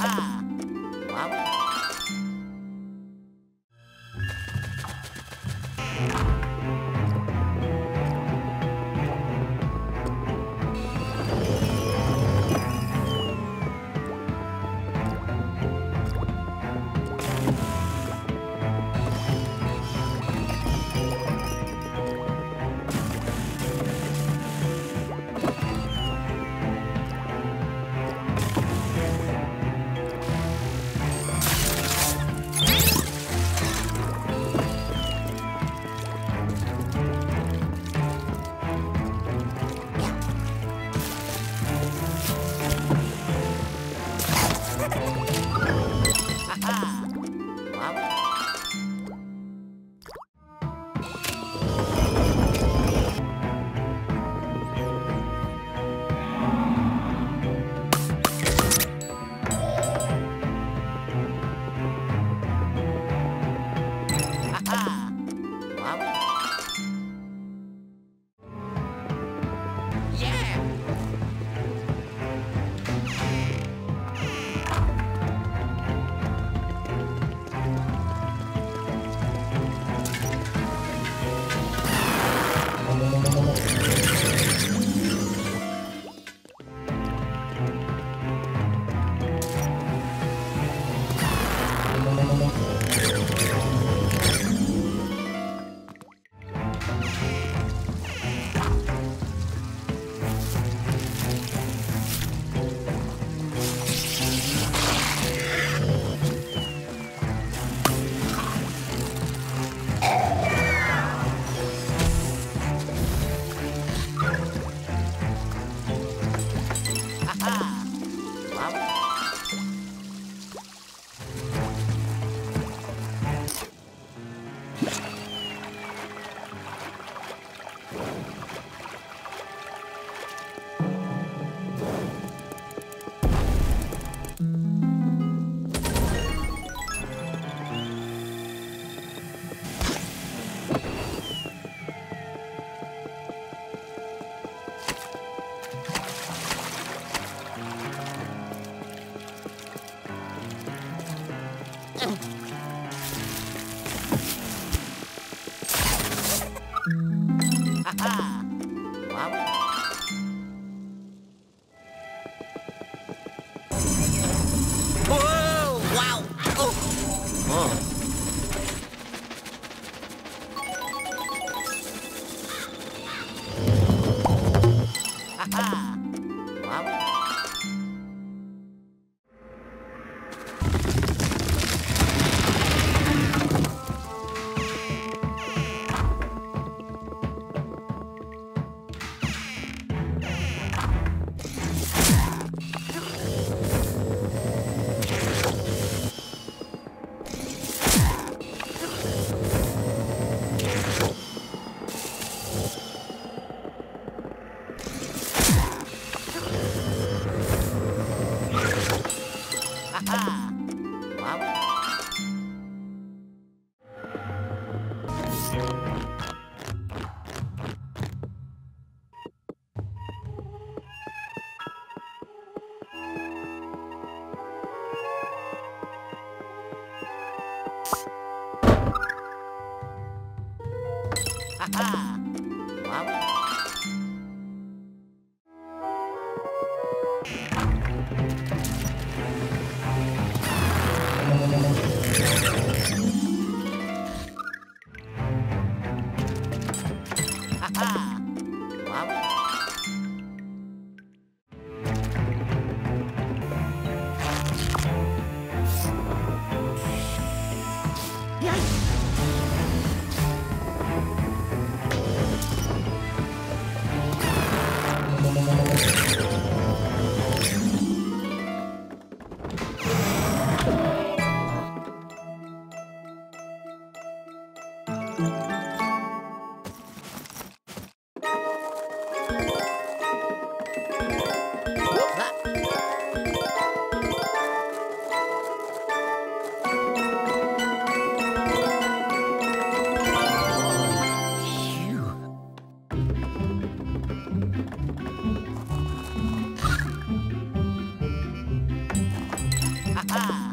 Ha. Whoa! 哈 哈 Ha!